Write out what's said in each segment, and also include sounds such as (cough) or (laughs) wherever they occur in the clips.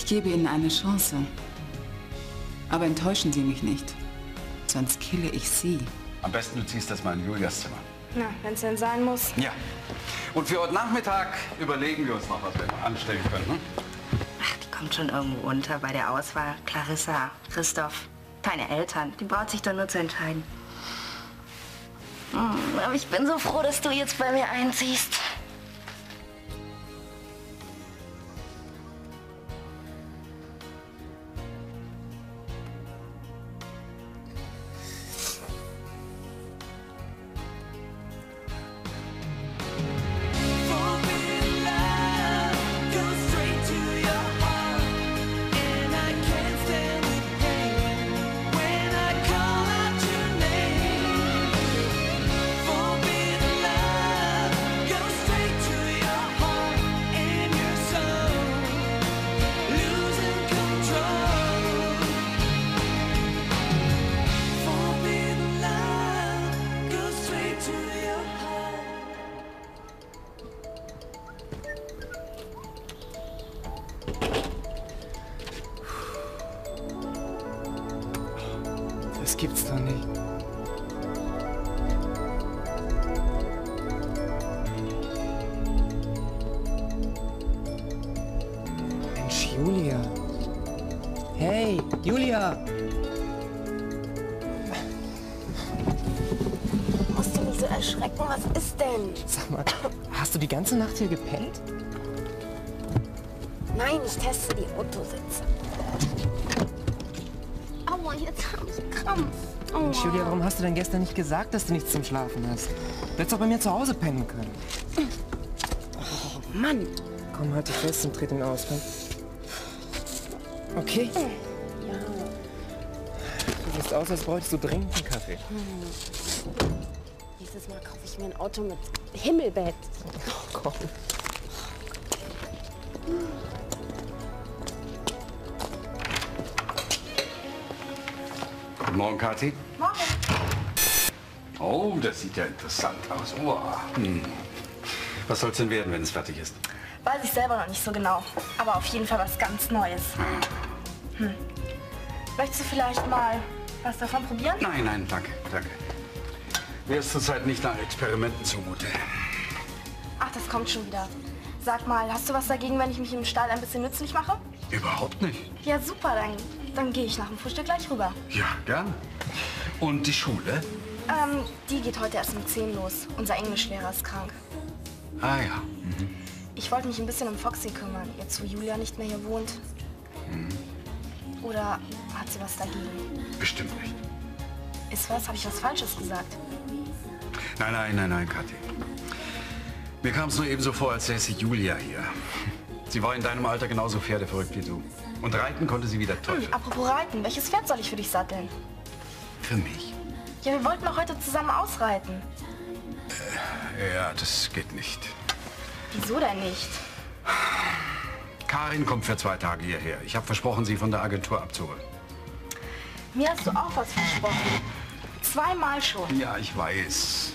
Ich gebe Ihnen eine Chance. Aber enttäuschen Sie mich nicht. Sonst kille ich Sie. Am besten du ziehst das mal in Julias Zimmer. Na, wenn es denn sein muss. Ja. Und für heute Nachmittag überlegen wir uns noch, was wir anstellen können. Hm? Ach, die kommt schon irgendwo unter bei der Auswahl. Clarissa, Christoph, deine Eltern. Die braucht sich doch nur zu entscheiden. Hm, aber ich bin so froh, dass du jetzt bei mir einziehst. Julia. Hey, Julia. Musst du nicht so erschrecken? Was ist denn? Sag mal, hast du die ganze Nacht hier gepennt? Nein, ich teste die Autositze. Aua, jetzt habe ich Krampf. Mensch, Julia, warum hast du denn gestern nicht gesagt, dass du nichts zum Schlafen hast? Du hättest doch bei mir zu Hause pennen können. Mann. Komm, halt dich fest und tritt ihn aus. Okay? Ja. Du siehst aus, als bräuchtest du dringend einen Kaffee. Nächstes Mal kaufe ich mir ein Auto mit Himmelbett. Oh, komm. Guten Morgen, Kathi. Morgen. Oh, das sieht ja interessant aus. Wow. Hm. Was soll's denn werden, wenn es fertig ist? Weiß ich selber noch nicht so genau. Aber auf jeden Fall was ganz Neues. Hm. Möchtest du vielleicht mal was davon probieren? Nein, nein, danke, danke. Mir ist zurzeit nicht nach Experimenten zumute. Ach, das kommt schon wieder. Sag mal, hast du was dagegen, wenn ich mich im Stall ein bisschen nützlich mache? Überhaupt nicht. Ja, super, dann, dann gehe ich nach dem Frühstück gleich rüber. Ja, gern. Und die Schule? Ähm, die geht heute erst um 10 los. Unser Englischlehrer ist krank. Ah ja. Ich wollte mich ein bisschen um Foxy kümmern, jetzt wo Julia nicht mehr hier wohnt. Oder hat sie was dagegen? Bestimmt nicht. Ist was? Habe ich was Falsches gesagt? Nein, nein, nein, nein, Kathi. Mir kam es nur eben so vor, als säße Julia hier. Sie war in deinem Alter genauso pferdeverrückt wie du. Und reiten konnte sie wie der Teufel. Hm, apropos Reiten, welches Pferd soll ich für dich satteln? Für mich? Ja, wir wollten doch heute zusammen ausreiten. Ja, das geht nicht. Wieso denn nicht? Karin kommt für zwei Tage hierher. Ich habe versprochen, sie von der Agentur abzuholen. Mir hast du auch was versprochen. Zweimal schon. Ja, ich weiß.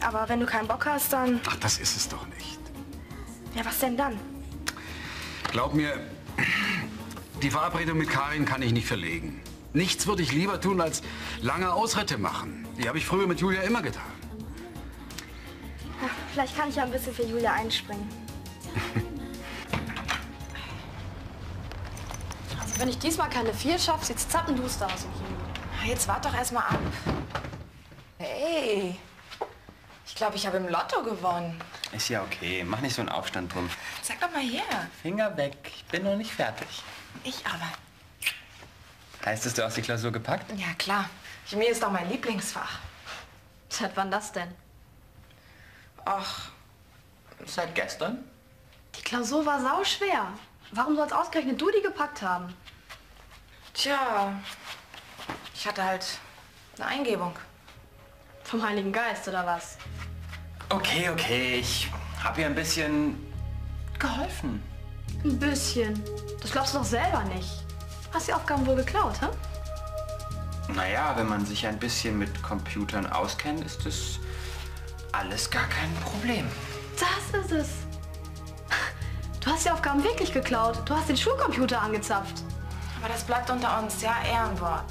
Aber wenn du keinen Bock hast, dann... Ach, das ist es doch nicht. Ja, was denn dann? Glaub mir, die Verabredung mit Karin kann ich nicht verlegen. Nichts würde ich lieber tun, als lange Ausritte machen. Die habe ich früher mit Julia immer getan. Vielleicht kann ich ja ein bisschen für Julia einspringen. Also wenn ich diesmal keine vier schaffe, sieht's zappenduster aus im Kino. Jetzt wart doch erstmal ab. Hey, ich glaube, ich habe im Lotto gewonnen. Ist ja okay. Mach nicht so einen Aufstand drum. Sag doch mal her. Finger weg. Ich bin noch nicht fertig. Ich aber. Heißt es, du hast die Klausur gepackt? Ja, klar. Chemie ist doch mein Lieblingsfach. Seit wann das denn? Ach, Seit gestern? Die Klausur war sauschwer. Warum soll's ausgerechnet du die gepackt haben? tja. Ich hatte halt eine Eingebung. Vom Heiligen Geist oder was? Okay, okay. Ich habe ihr ein bisschen geholfen. Ein bisschen. Das glaubst du doch selber nicht. Hast die Aufgaben wohl geklaut, hä? Naja, wenn man sich ein bisschen mit Computern auskennt, ist das alles gar kein Problem. Das ist es. Du hast die Aufgaben wirklich geklaut. Du hast den Schulcomputer angezapft. Aber das bleibt unter uns, ja, Ehrenwort.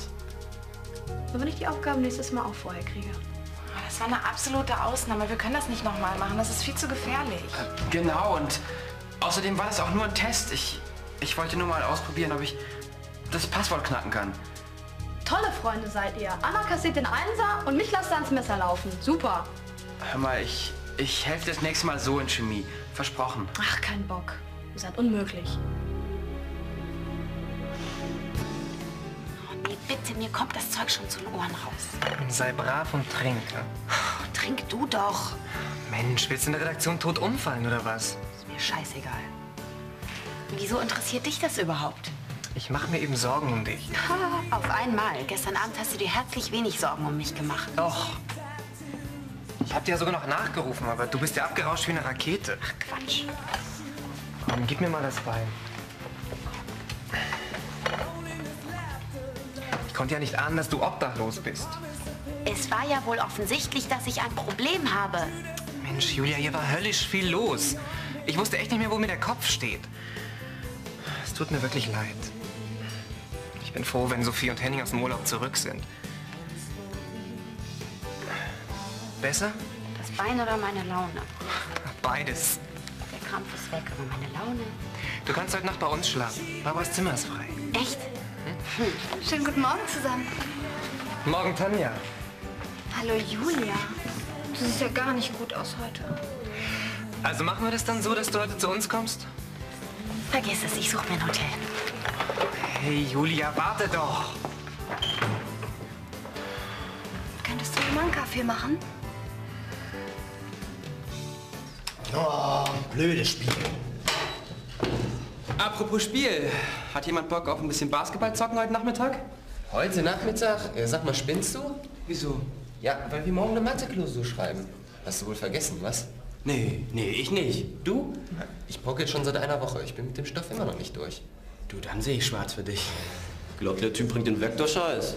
Nur wenn ich die Aufgaben nächstes Mal auch vorher kriege. Aber Das war eine absolute Ausnahme. Wir können das nicht nochmal machen. Das ist viel zu gefährlich. Genau, und außerdem war das auch nur ein Test. Ich, ich wollte nur mal ausprobieren, ob ich das Passwort knacken kann. Tolle Freunde seid ihr. Anna kassiert den Einser und mich lasst ihr ans Messer laufen. Super. Hör mal, ich, ich helfe das nächste Mal so in Chemie. Versprochen. Ach, kein Bock. Ihr seid unmöglich. Nee, bitte, mir kommt das Zeug schon zu den Ohren raus. Sei brav und trink. ja? Trink du doch. Mensch, willst du in der Redaktion tot umfallen oder was? Ist mir scheißegal. Wieso interessiert dich das überhaupt? Ich mache mir eben Sorgen um dich. (laughs) Auf einmal. Gestern Abend hast du dir herzlich wenig Sorgen um mich gemacht. Doch. Ich hab dir ja sogar noch nachgerufen, aber du bist ja abgerauscht wie eine Rakete. Quatsch. Komm, gib mir mal das Bein. Ich konnte ja nicht ahnen, dass du obdachlos bist. Es war ja wohl offensichtlich, dass ich ein Problem habe. Mensch, Julia, hier war höllisch viel los. Ich wusste echt nicht mehr, wo mir der Kopf steht. Es tut mir wirklich leid. Ich bin froh, wenn Sophie und Henning aus dem Urlaub zurück sind. Besser? Das Bein oder meine Laune? Beides. Der Krampf ist weg, aber meine Laune. Du kannst heute Nacht bei uns schlafen. Barbaras Zimmer ist frei. Echt? Schönen guten Morgen zusammen. Morgen, Tanja. Hallo Julia. Du siehst ja gar nicht gut aus heute. Also machen wir das dann so, dass du heute zu uns kommst? Vergiss es, ich suche mir ein Hotel. Hey, Julia, warte doch. Könntest du mir mal einen Kaffee machen? Oh, blödes Spiel. Apropos Spiel. Hat jemand Bock auf ein bisschen Basketball zocken heute Nachmittag? Heute Nachmittag? Äh, sag mal, spinnst du? Wieso? Ja, weil wir morgen eine Mathe-Klausur schreiben. Hast du wohl vergessen, was? Nee, nee, ich nicht. Du? Ich pocke jetzt schon seit einer Woche. Ich bin mit dem Stoff immer noch nicht durch. Du, dann sehe ich schwarz für dich. Glaubt, der Typ bringt den Vektorscheiß.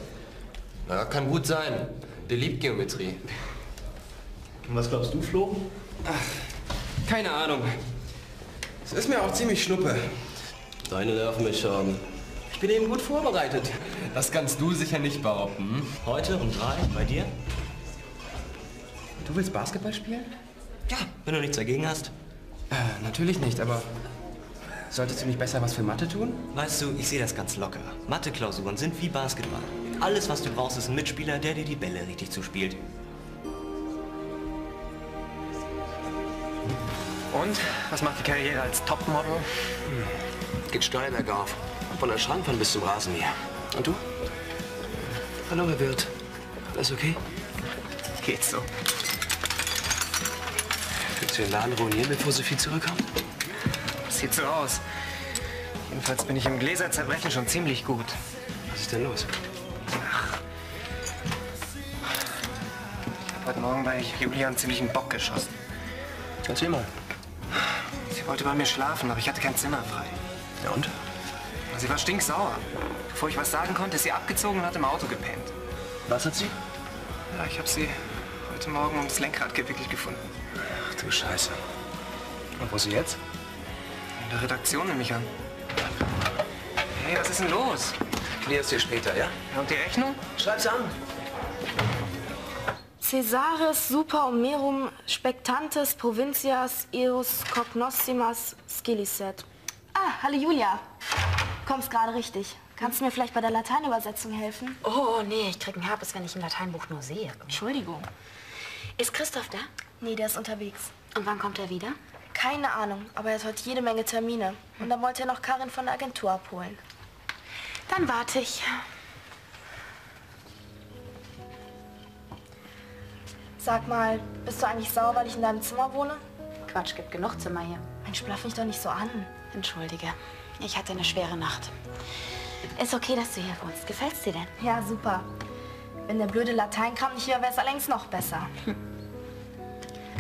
Na, kann gut sein. Der liebt Geometrie. Und was glaubst du, Flo? Keine Ahnung. Es ist mir auch ziemlich schnuppe. Deine Nerven mich haben. Ich bin eben gut vorbereitet. Das kannst du sicher nicht behaupten. Heute um drei, bei dir? Du willst Basketball spielen? Ja, wenn du nichts dagegen hast. Äh, natürlich nicht, aber solltest du nicht besser was für Mathe tun? Weißt du, ich sehe das ganz locker. Mathe-Klausuren sind wie Basketball. Alles, was du brauchst, ist ein Mitspieler, der dir die Bälle richtig zuspielt. Und? Was macht die Karriere als Topmodel? Geht steil bergauf. Von der Schrankwand bis zum Rasenmäher. Und du? Hallo, Herr Wirt. Alles okay? Geht so. Willst du den Laden ruinieren, bevor Sophie zurückkommt? Sieht so aus. Jedenfalls bin ich im Gläserzerbrechen schon ziemlich gut. Was ist denn los? Ich hab heute Morgen bei Julia einen ziemlichen Bock geschossen. Erzähl mal. Wollte bei mir schlafen, aber ich hatte kein Zimmer frei. Ja und? Sie war stinksauer. Bevor ich was sagen konnte, ist sie abgezogen und hat im Auto gepennt. Was hat sie? Ja, ich habe sie heute Morgen ums Lenkrad gewickelt gefunden. Ach du Scheiße. Und wo ist sie jetzt? In der Redaktion nehme ich an. Hey, was ist denn los? Klärst dir später, ja? Ja, Und die Rechnung? Schreib's an. Caesaris super omerum spectantes provincias eos cognossimas scilicet. Ah, hallo Julia. Kommst gerade richtig. Kannst du mir vielleicht bei der Lateinübersetzung helfen? Oh, nee, ich krieg einen Herpes, wenn ich ein Lateinbuch nur sehe. Entschuldigung. Ist Christoph da? Nee, der ist unterwegs. Und wann kommt er wieder? Keine Ahnung, aber er hat heute jede Menge Termine. Und dann wollte er noch Karin von der Agentur abholen. Dann warte ich. Sag mal, bist du eigentlich sauer, weil ich in deinem Zimmer wohne? Quatsch, gibt genug Zimmer hier. Mensch, blaff mich doch nicht so an. Entschuldige, ich hatte eine schwere Nacht. Ist okay, dass du hier wohnst. Gefällt's dir denn? Ja, super. Wenn der blöde Lateinkram nicht wäre, wäre es allerdings noch besser. (laughs)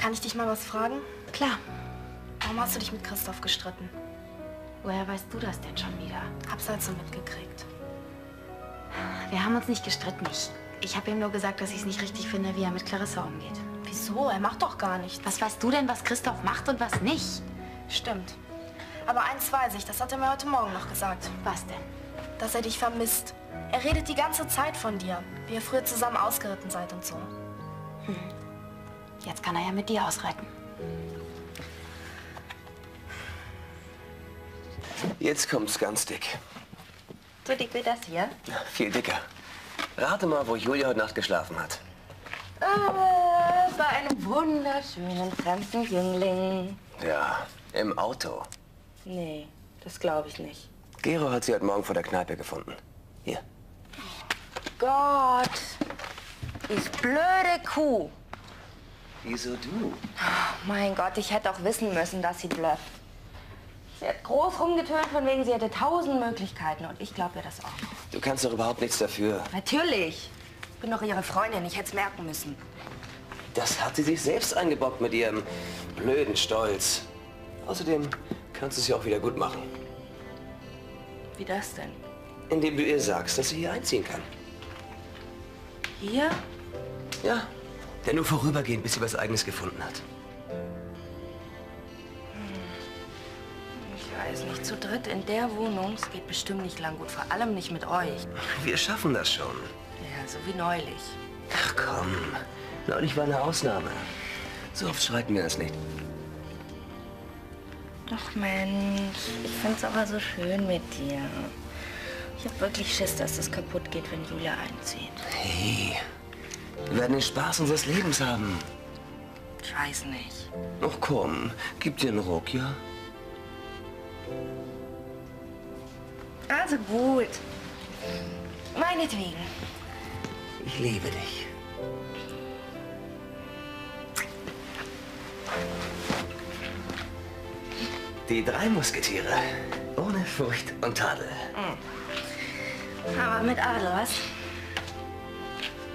Kann ich dich mal was fragen? Klar. Warum hast du dich mit Christoph gestritten? Woher weißt du das denn schon wieder? Hab's halt so mitgekriegt. Wir haben uns nicht gestritten. Ich, ich habe ihm nur gesagt, dass ich es nicht richtig finde, wie er mit Clarissa umgeht. Wieso? Er macht doch gar nichts. Was weißt du denn, was Christoph macht und was nicht? Stimmt. Aber eins weiß ich, das hat er mir heute Morgen noch gesagt. Was denn? Dass er dich vermisst. Er redet die ganze Zeit von dir, wie ihr früher zusammen ausgeritten seid und so. Jetzt kann er ja mit dir ausreiten. Jetzt kommt's ganz dick. So dick wie das hier? Viel dicker. Rate mal, wo Julia heute Nacht geschlafen hat. Ah, bei einem wunderschönen fremden Jüngling. Ja, im Auto. Nee, das glaube ich nicht. Gero hat sie heute Morgen vor der Kneipe gefunden. Hier. Gott, ich blöde Kuh. Wieso du? Mein Gott, ich hätte auch wissen müssen, dass sie blufft. Sie hat groß rumgetönt, von wegen sie hätte tausend Möglichkeiten und ich glaube ihr das auch. Du kannst doch überhaupt nichts dafür. Natürlich. Ich bin doch ihre Freundin, ich hätte es merken müssen. Das hat sie sich selbst eingebockt mit ihrem blöden Stolz. Außerdem kannst du es ja auch wieder gut machen. Wie das denn? Indem du ihr sagst, dass sie hier einziehen kann. Hier? Ja. Denn nur vorübergehend, bis sie was Eigenes gefunden hat. Weiß nicht, zu dritt in der Wohnung, es geht bestimmt nicht lang gut, vor allem nicht mit euch. Wir schaffen das schon. Ja, so wie neulich. Ach komm. Neulich war eine Ausnahme. So oft schreiten wir das nicht. Ach Mensch, ich find's aber so schön mit dir. Ich hab wirklich Schiss, dass das kaputt geht, wenn Julia einzieht. Hey, wir werden den Spaß unseres Lebens haben. Ich weiß nicht. Ach komm, gib dir einen Ruck, ja? Also gut. Meinetwegen. Ich liebe dich. Die drei Musketiere. Ohne Furcht und Tadel. Aber mit Adel, was?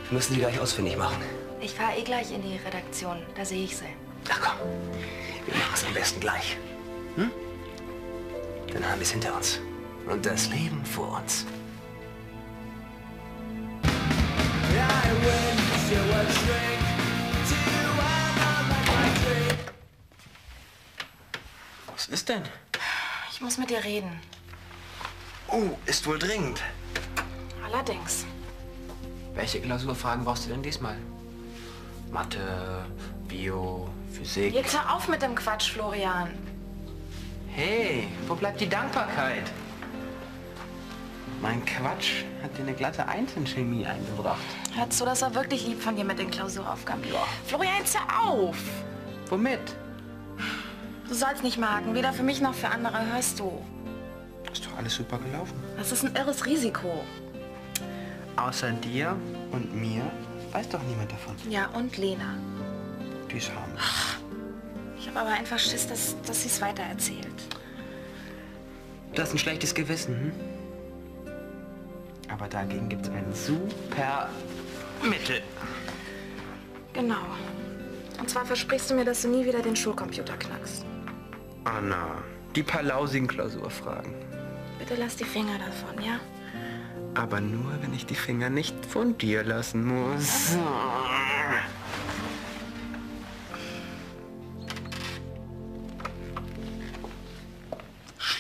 Müssen die gleich ausfindig machen. Ich fahre eh gleich in die Redaktion. Da sehe ich sie. Ach komm, wir machen es am besten gleich. Hm? Dann haben wir es hinter uns. Und das Leben vor uns. Was ist denn? Ich muss mit dir reden. Oh, ist wohl dringend. Allerdings. Welche Klausurfragen brauchst du denn diesmal? Mathe, Bio, Physik. Jetzt hör auf mit dem Quatsch, Florian. Hey, wo bleibt die Dankbarkeit? Mein Quatsch hat dir eine glatte Eins in Chemie eingebracht. Hör zu, das war wirklich lieb von dir mit den Klausuraufgaben. Florian, jetzt hör auf. Womit? Du sollst nicht marken, weder für mich noch für andere, hörst du. Ist doch alles super gelaufen. Das ist ein irres Risiko. Außer dir und mir weiß doch niemand davon. Ja, und Lena. Die ist harmlos. Habe aber einfach Schiss, dass, dass sie es weitererzählt. Du hast ein schlechtes Gewissen, hm? Aber dagegen gibt es ein super Mittel. Genau. Und zwar versprichst du mir, dass du nie wieder den Schulcomputer knackst. Anna, die paar lausigen Klausurfragen. Bitte lass die Finger davon, ja? Aber nur, wenn ich die Finger nicht von dir lassen muss.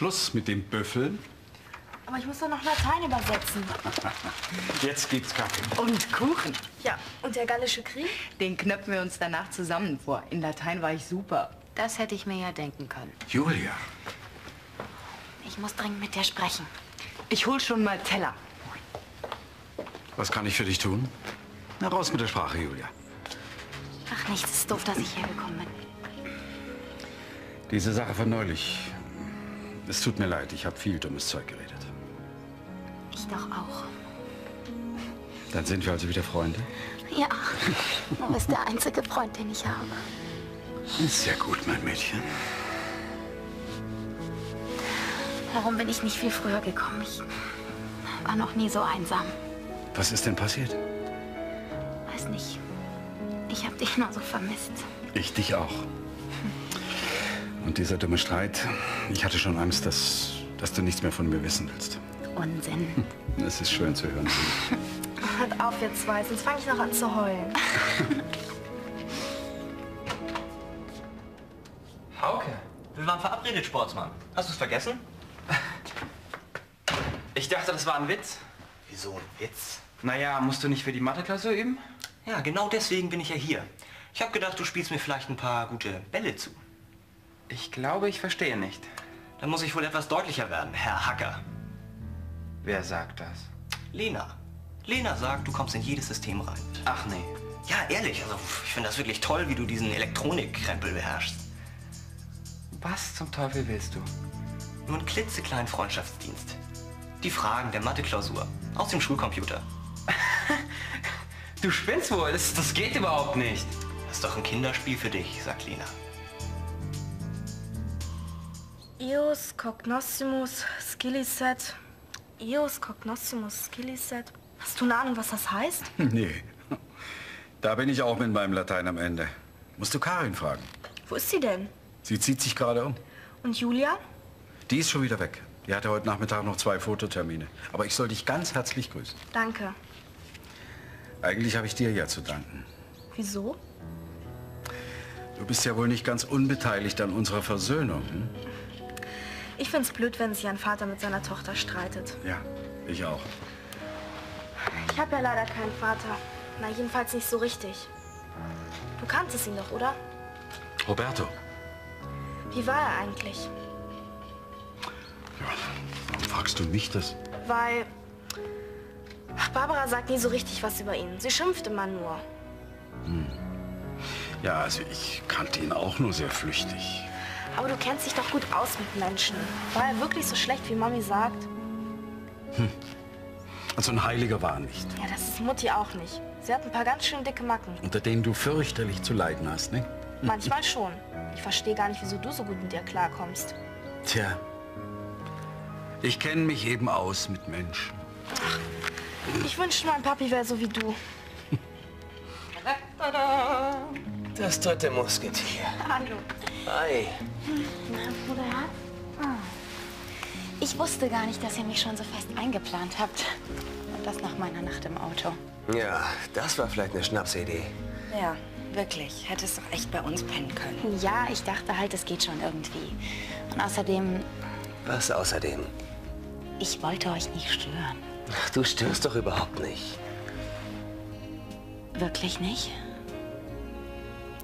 Schluss mit dem Büffel. Aber ich muss doch noch Latein übersetzen. (laughs) Jetzt gibt's Kaffee. Und Kuchen. Ja, und der gallische Krieg? Den knöpfen wir uns danach zusammen vor. In Latein war ich super. Das hätte ich mir ja denken können. Julia. Ich muss dringend mit dir sprechen. Ich hol schon mal Teller. Was kann ich für dich tun? Na, raus mit der Sprache, Julia. Ach, nichts ist doof, dass ich hergekommen bin. Diese Sache von neulich. Es tut mir leid, ich habe viel dummes Zeug geredet. Ich doch auch. Dann sind wir also wieder Freunde? Ja, du bist der einzige Freund, den ich habe. Sehr gut, mein Mädchen. Warum bin ich nicht viel früher gekommen? Ich war noch nie so einsam. Was ist denn passiert? Weiß nicht. Ich habe dich nur so vermisst. Ich dich auch. Und dieser dumme Streit, ich hatte schon Angst, dass, dass du nichts mehr von mir wissen willst. Unsinn. (laughs) Es ist schön zu hören. Hört auf, ihr zwei, sonst fange ich noch an zu heulen. (laughs) Hauke, Wir waren verabredet, Sportsmann. Hast du es vergessen? (laughs) Ich dachte, das war ein Witz. Wieso ein Witz? Naja, musst du nicht für die Mathe-Klausur üben? Ja, genau deswegen bin ich ja hier. Ich habe gedacht, du spielst mir vielleicht ein paar gute Bälle zu. Ich glaube, ich verstehe nicht. Dann muss ich wohl etwas deutlicher werden, Herr Hacker. Wer sagt das? Lena. Lena sagt, du kommst in jedes System rein. Ach nee. Ja, ehrlich, also ich finde das wirklich toll, wie du diesen Elektronikkrempel beherrschst. Was zum Teufel willst du? Nur einen klitzekleinen Freundschaftsdienst. Die Fragen der Mathe-Klausur aus dem Schulcomputer. (laughs) Du spinnst wohl, das, das geht überhaupt nicht. Das ist doch ein Kinderspiel für dich, sagt Lena. Eos cognossimus skilliset. Eos cognossimus skilliset. Hast du eine Ahnung, was das heißt? (laughs) Nee. Da bin ich auch mit meinem Latein am Ende. Musst du Karin fragen. Wo ist sie denn? Sie zieht sich gerade um. Und Julia? Die ist schon wieder weg. Die hatte heute Nachmittag noch zwei Fototermine. Aber ich soll dich ganz herzlich grüßen. Danke. Eigentlich habe ich dir ja zu danken. Wieso? Du bist ja wohl nicht ganz unbeteiligt an unserer Versöhnung. Hm? Ich find's blöd, wenn sich ein Vater mit seiner Tochter streitet. Ja, ich auch. Ich habe ja leider keinen Vater. Na, jedenfalls nicht so richtig. Du kanntest ihn doch, oder? Roberto, Wie war er eigentlich? warum fragst du mich das? Weil... Ach, Barbara sagt nie so richtig was über ihn. Sie schimpft immer nur. Hm. Ja, also ich kannte ihn auch nur sehr flüchtig. Aber du kennst dich doch gut aus mit Menschen. War er wirklich so schlecht, wie Mami sagt? Hm. Also ein Heiliger war er nicht, Ja, das ist Mutti auch nicht. Sie hat ein paar ganz schön dicke Macken. unter denen du fürchterlich zu leiden hast, ne? Manchmal schon. Ich verstehe gar nicht, wieso du so gut mit dir klarkommst. Tja, ich kenne mich eben aus mit Menschen. Ich wünschte, mein Papi wäre so wie du. Das dritte Musketier. Hallo. Hi. Na, Bruder. Ich wusste gar nicht, dass ihr mich schon so fest eingeplant habt. Und das nach meiner Nacht im Auto. Ja, das war vielleicht eine Schnapsidee. Ja, wirklich. Hättest doch echt bei uns pennen können. Ja, ich dachte halt, es geht schon irgendwie. Und außerdem, Was außerdem? ich wollte euch nicht stören. Ach, Du störst doch überhaupt nicht. Wirklich nicht?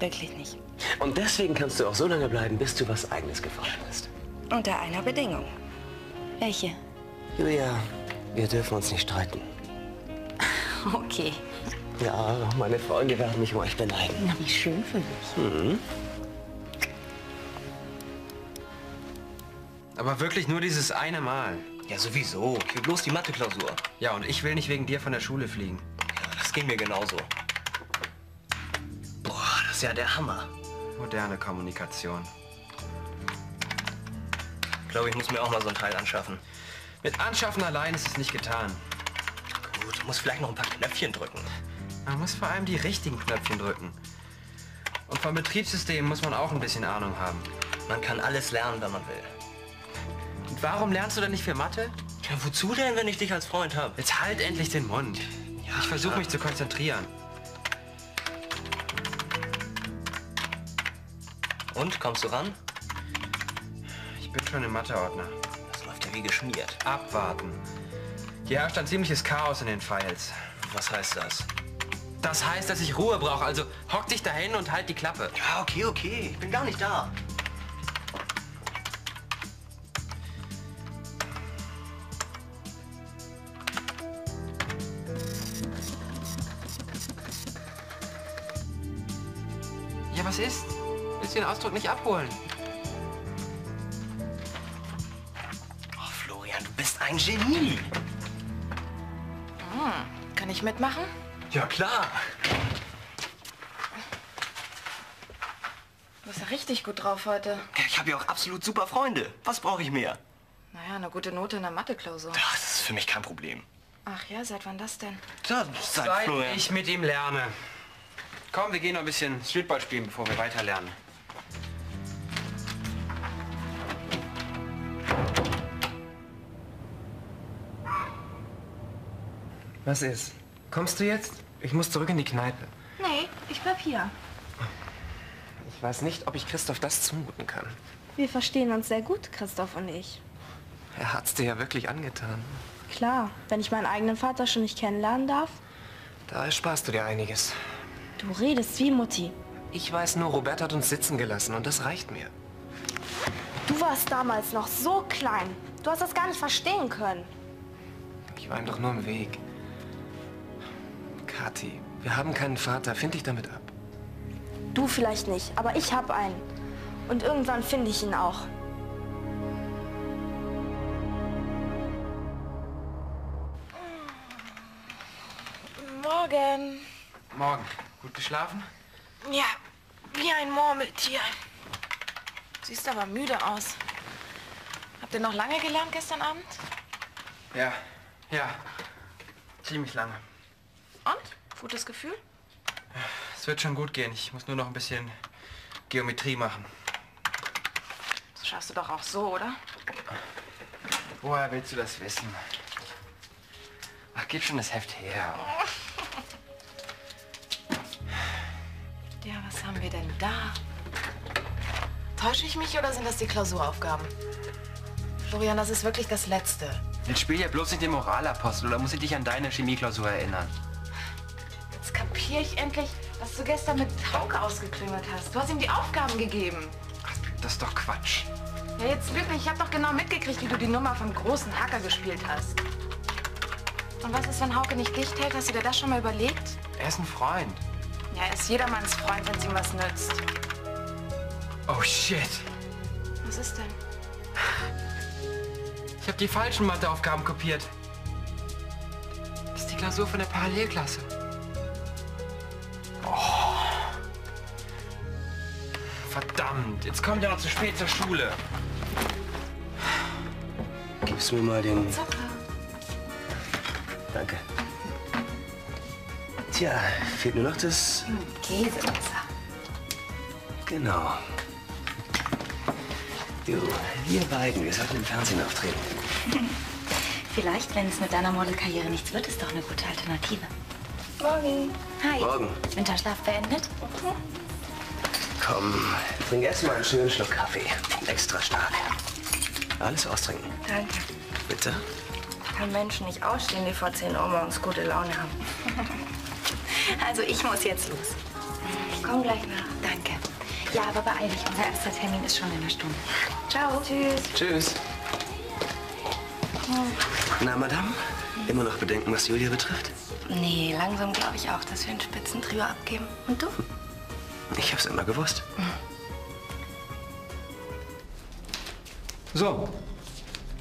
Wirklich nicht. Und deswegen kannst du auch so lange bleiben, bis du was Eigenes gefunden hast. Unter einer Bedingung. Welche? Julia, wir dürfen uns nicht streiten. (laughs) Okay. Ja, meine Freunde werden mich um euch beneiden. Na, wie schön für mich. Mhm. Aber wirklich nur dieses eine Mal. Ja, sowieso. Ich will bloß die Mathe-Klausur. Ja, und ich will nicht wegen dir von der Schule fliegen. Ja, das ging mir genauso. Boah, das ist ja der Hammer. Moderne Kommunikation. Ich glaube, ich muss mir auch mal so ein Teil anschaffen. Mit Anschaffen allein ist es nicht getan. Gut, muss vielleicht noch ein paar Knöpfchen drücken. Man muss vor allem die richtigen Knöpfchen drücken. Und vom Betriebssystem muss man auch ein bisschen Ahnung haben. Man kann alles lernen, wenn man will. Und warum lernst du denn nicht für Mathe? Ja, wozu denn, wenn ich dich als Freund habe? Jetzt halt endlich den Mund. ich versuche mich zu konzentrieren. Und, kommst du ran? Ich bin schon im Matheordner. Das läuft ja wie geschmiert. Abwarten. Hier herrscht ein ziemliches Chaos in den Files. Was heißt das? Das heißt, dass ich Ruhe brauche. Also hock dich dahin und halt die Klappe. Ja, okay, okay. Ich bin gar nicht da. Ja, was ist? Du den Ausdruck nicht abholen? Oh, Florian, du bist ein Genie. Hm, kann ich mitmachen? Ja, klar. Du bist ja richtig gut drauf heute. Ja, ich habe ja auch absolut super Freunde. Was brauche ich mehr? Naja, eine gute Note in der Mathe-Klausur. Das ist für mich kein Problem. Ach ja, seit wann das denn? Ja, seit Seit Florian. ich mit ihm lerne. Komm, wir gehen noch ein bisschen Streetball spielen, bevor wir weiter lernen. Was ist? Kommst du jetzt? Ich muss zurück in die Kneipe. Nee, ich bleib hier. Ich weiß nicht, ob ich Christoph das zumuten kann. Wir verstehen uns sehr gut, Christoph und ich. Er hat's dir ja wirklich angetan. Klar, wenn ich meinen eigenen Vater schon nicht kennenlernen darf. Da ersparst du dir einiges. Du redest wie Mutti. Ich weiß nur, Robert hat uns sitzen gelassen und das reicht mir. Du warst damals noch so klein. Du hast das gar nicht verstehen können. Ich war ihm doch nur im Weg. Kathi, wir haben keinen Vater. Find dich damit ab. Du vielleicht nicht, aber ich hab einen. Und irgendwann finde ich ihn auch. Morgen. Morgen. Gut geschlafen? Ja, wie ein Murmeltier. Siehst aber müde aus. Habt ihr noch lange gelernt gestern Abend? Ja, ja. Ziemlich lange. Und? Gutes Gefühl? Es wird schon gut gehen. Ich muss nur noch ein bisschen Geometrie machen. Das schaffst du doch auch so, oder? Woher willst du das wissen? Ach, gib schon das Heft her. Ja, was haben wir denn da? Täusche ich mich oder sind das die Klausuraufgaben? Florian, das ist wirklich das Letzte. Jetzt spiel ja bloß nicht den Moralapostel oder muss ich dich an deine Chemieklausur erinnern? Kapiere ich endlich, was du gestern mit Hauke ausgeklüngelt hast. Du hast ihm die Aufgaben gegeben. Das ist doch Quatsch. Ja, jetzt wirklich, ich habe doch genau mitgekriegt, wie du die Nummer vom großen Hacker gespielt hast. Und was ist, wenn Hauke nicht dicht hält? Hast du dir das schon mal überlegt? Er ist ein Freund. Ja, er ist jedermanns Freund, wenn es ihm was nützt. Oh shit. Was ist denn? Ich habe die falschen Matheaufgaben kopiert. Das ist die Klausur von der Parallelklasse. Verdammt, jetzt kommt er noch zu spät zur Schule. Gibst du mir mal den... Zucker. Danke. Tja, fehlt nur noch das... Käsemesser. Genau. Du, wir beiden, wir sollten im Fernsehen auftreten. (laughs) Vielleicht, wenn es mit deiner Modelkarriere nichts wird, ist doch eine gute Alternative. Morgen. Hi. Morgen. Winterschlaf beendet? Komm, trink erst mal einen schönen Schluck Kaffee. Extra stark. Alles austrinken. Danke. Bitte? Ich kann Menschen nicht ausstehen, die vor 10 Uhr morgens gute Laune haben. (laughs) Also ich muss jetzt los. Ich komme gleich nach. Danke. Ja, aber beeil dich. Unser erster Termin ist schon in einer Stunde. Ciao. Tschüss. Tschüss. Na, Madame? Immer noch Bedenken, was Julia betrifft? Nee, langsam glaube ich auch, dass wir einen Spitzentrio abgeben. Und du? Ich hab's immer gewusst. So,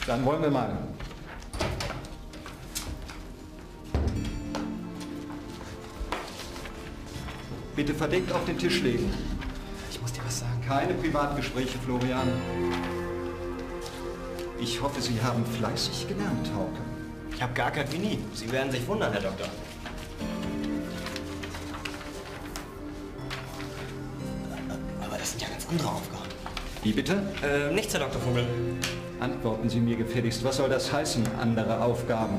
dann wollen wir mal. Bitte verdeckt auf den Tisch legen. Ich muss dir was sagen. Keine Privatgespräche, Florian. Ich hoffe, Sie haben fleißig gelernt, Hauke. Ich habe gar kein Genie. Sie werden sich wundern, Herr Doktor. Wie bitte? Äh, nichts, Herr Dr. Vogel. Antworten Sie mir gefälligst. Was soll das heißen, andere Aufgaben?